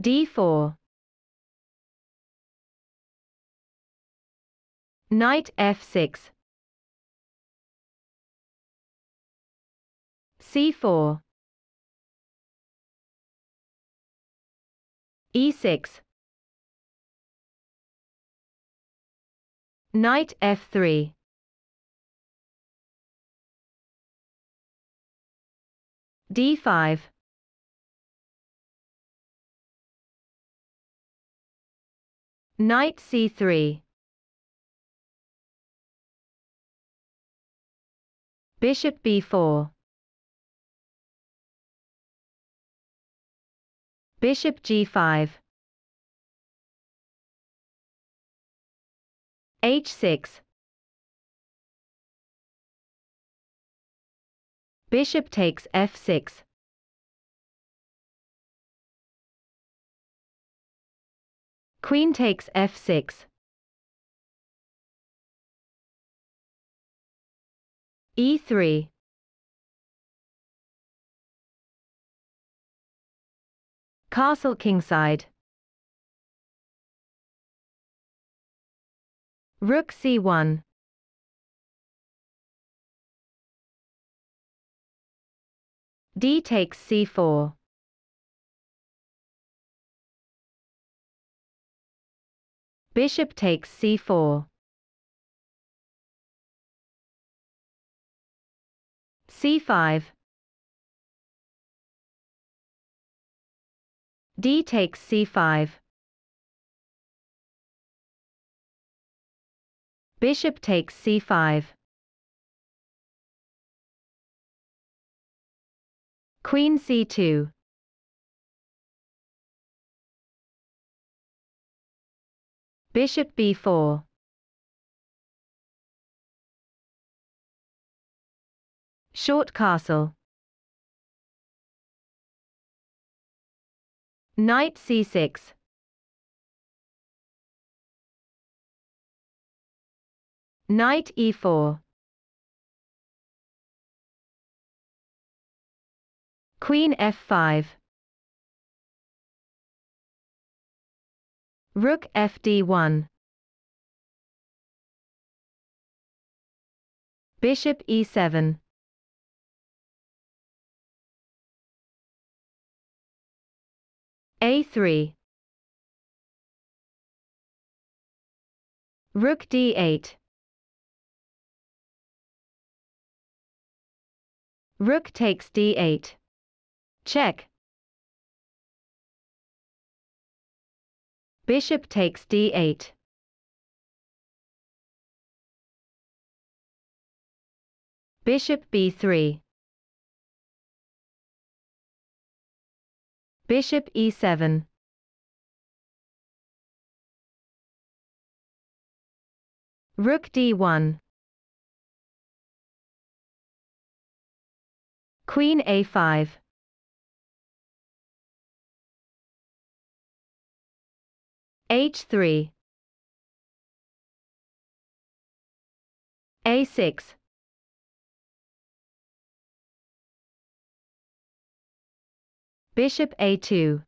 d4 Knight f6 c4 e6 Knight f3 d5 Knight c3 Bishop b4 Bishop g5 h6 Bishop takes f6 Queen takes f6 e3 Castle kingside. Rook c1 d takes c4 Bishop takes c4 c5 d takes c5 Bishop takes c5 Queen c2 Bishop b4 Short castle. Knight c6 Knight e4 Queen f5 Rook fd1 Bishop e7 a3 Rook d8 Rook takes d8 Check Bishop takes d8 Bishop b3 Bishop e7 Rook d1 Queen a5 h3 a6 Bishop a2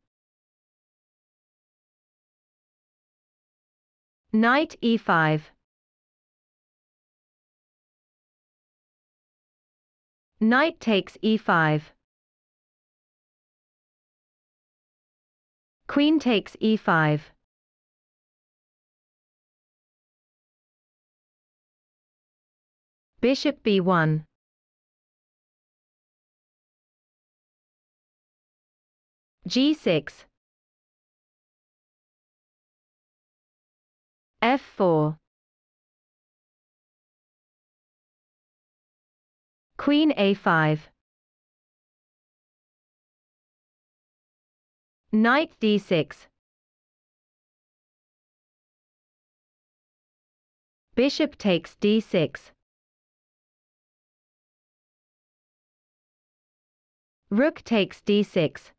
Knight e5 Knight takes e5 Queen takes e5 Bishop b1 g6 f4 Queen a5 Knight d6 Bishop takes d6 Rook takes d6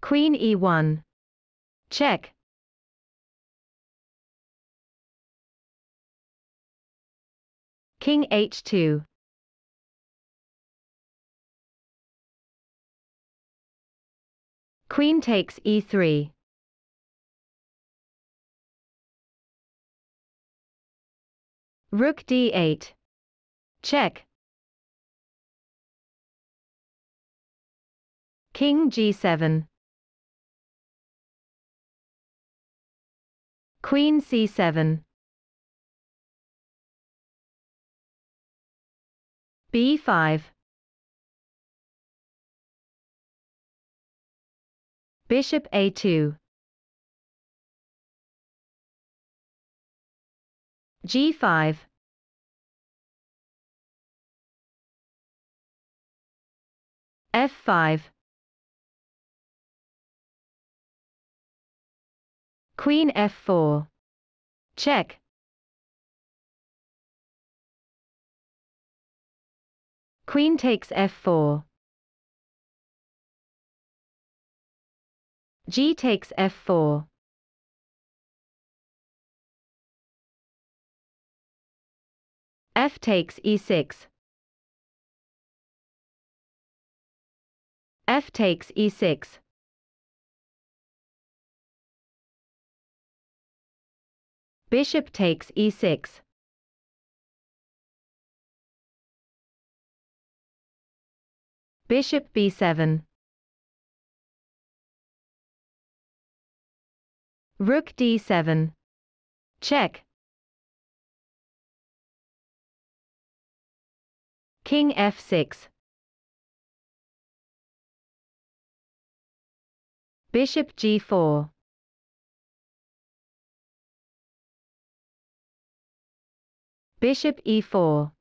Queen e1 Check King h2 Queen takes e3. Rook d8. Check. King g7. Queen c7. b5. Bishop a2. g5. F5. Queen f4. Check. Queen takes f4. G takes f4. F takes e6. F takes e6. Bishop takes e6. Bishop b7. Rook d7. Check. King f6. Bishop g4. Bishop e4.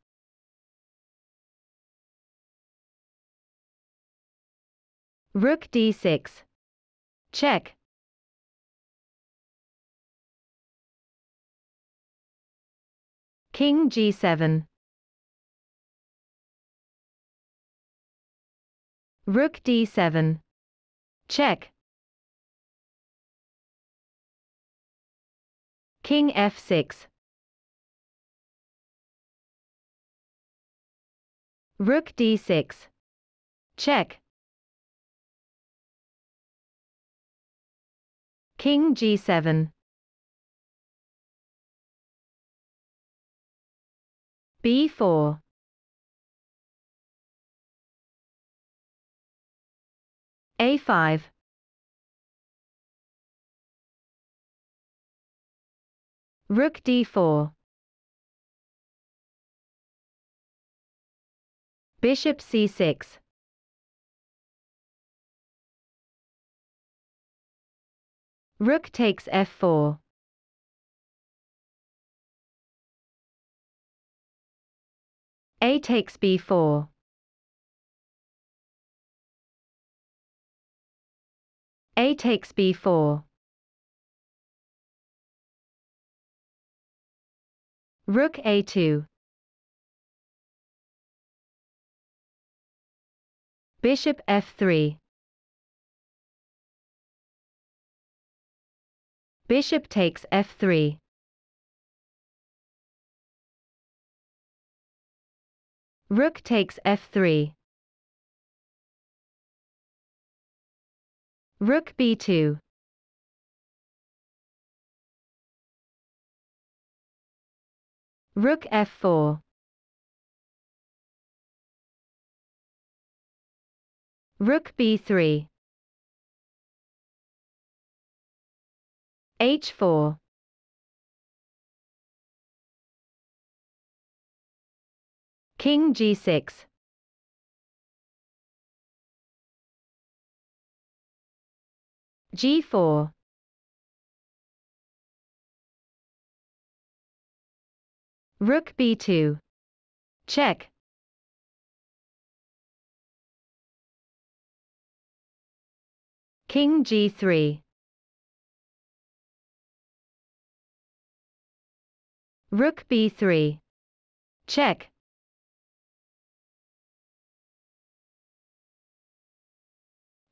Rook d6. Check. King g7. Rook d7. Check. King f6. Rook d6. Check. King g7. b4. a5. Rook d4. Bishop c6. Rook takes f4. A takes b4. A takes b4. Rook a2. Bishop f3. Bishop takes f3. Rook takes f3. Rook b2. Rook f4. Rook b3. h4. King g6. g4. Rook b2. Check. King g3. Rook b3. Check.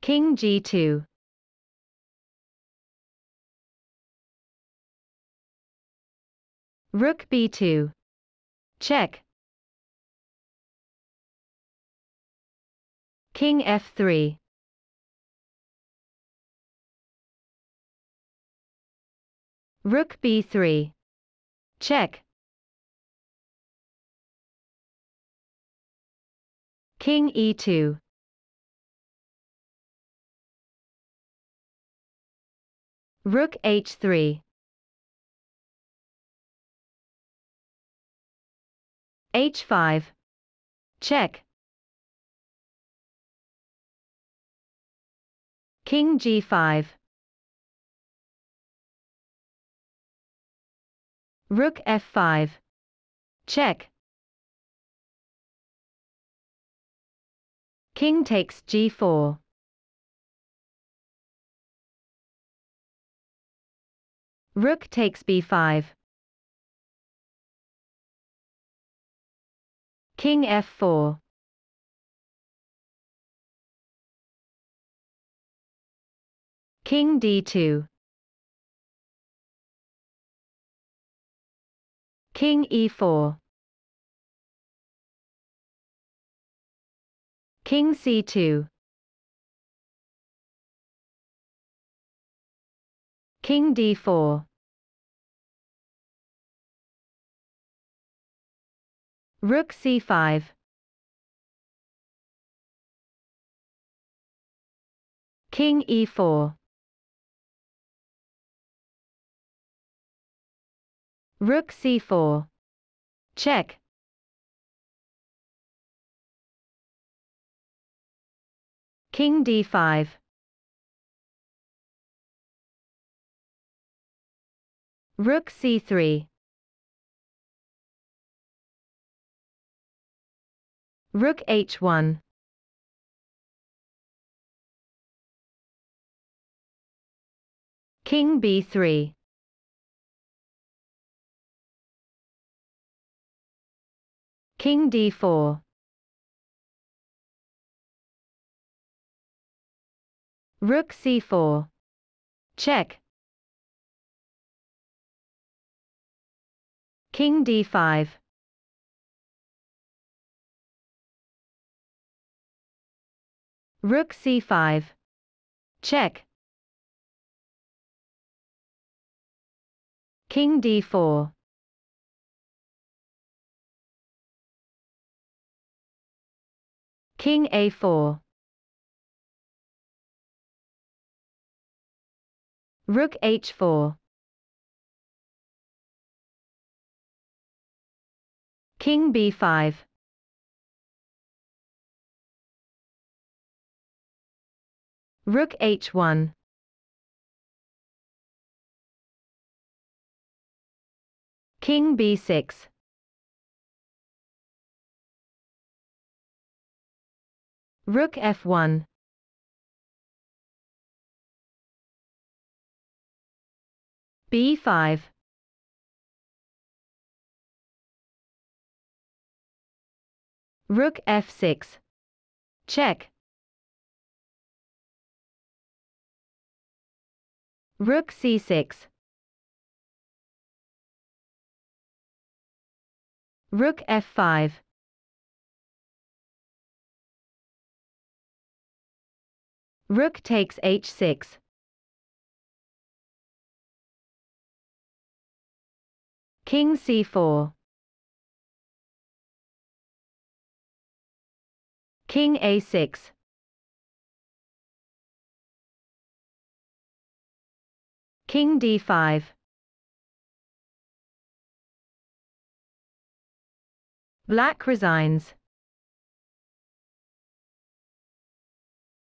King g2. Rook b2. Check. King f3. Rook b3. Check. King e2. Rook h3. H5. Check. King g5. Rook f5. Check. King takes g4. Rook takes b5. King f4. King d2. King e4. King c2. King d4. Rook c5. King e4. Rook c4. Check. King d5. Rook c3. Rook h1. King b3. King d4. Rook c4. Check. King d5. Rook c5. Check. King d4. King a4. Rook h4. King b5. Rook h1. King b6. Rook f1. b5. Rook f6. Check. Rook c6. Rook f5. Rook takes h6. King c4. King a6. King d5. Black resigns.